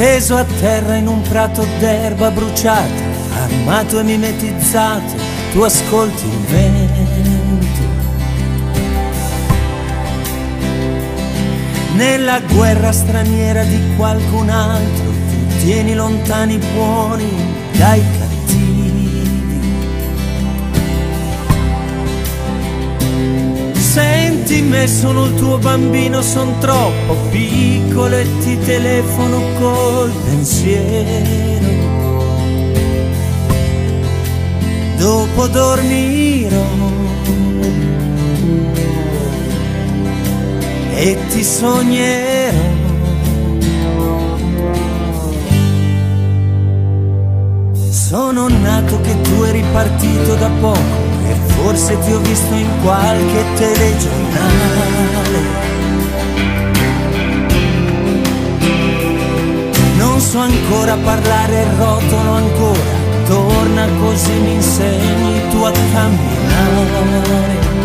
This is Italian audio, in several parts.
Steso a terra in un prato d'erba bruciata, armato e mimetizzato, tu ascolti il vento. Nella guerra straniera di qualcun altro, tu tieni lontani i buoni dai cattivi. Senti me, sono il tuo bambino, son troppo piccolo e ti telefono col pensiero. Dopo dormirò e ti sognerò. Sono nato che tu eri partito da poco e forse ti ho visto in qualche telegiornale. Non so ancora parlare, rotolo ancora, torna così mi insegni tu a camminare.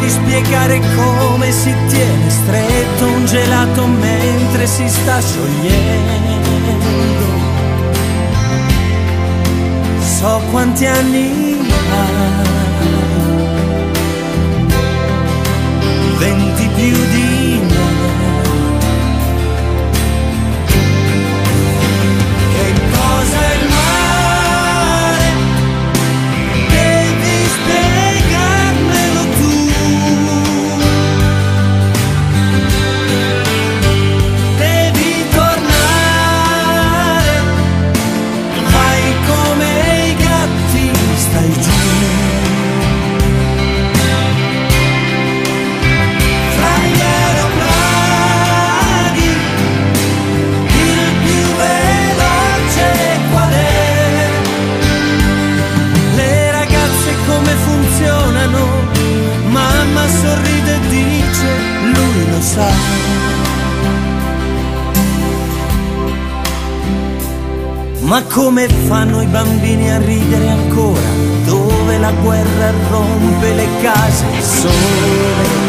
Devi spiegare come si tiene stretto un gelato mentre si sta sciogliendo. So quanti anni funzionano? Mamma sorride e dice, lui lo sa. Ma come fanno i bambini a ridere ancora? Dove la guerra rompe le case sole.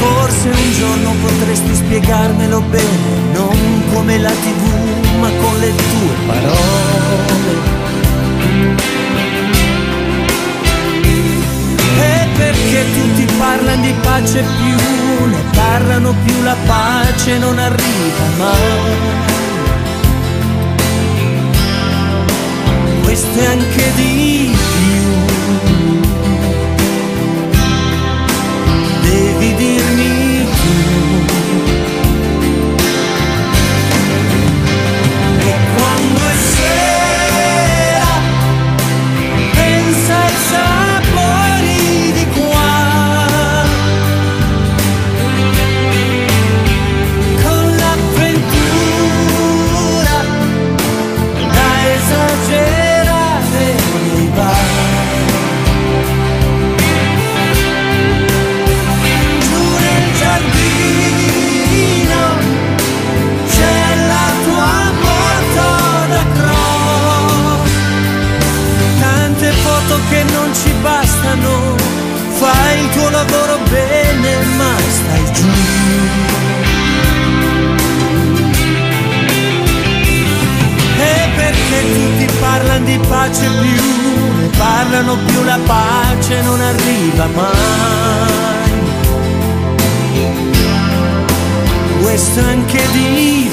Forse un giorno potresti spiegarmelo bene, non come la tv, ma con le tue parole. Di pace più, ne parlano più la pace non arriva mai. Questo è anche di che non ci bastano, fai il tuo lavoro bene, ma stai giù. E perché tutti parlano di pace più, ne parlano più la pace non arriva mai. Questo anche di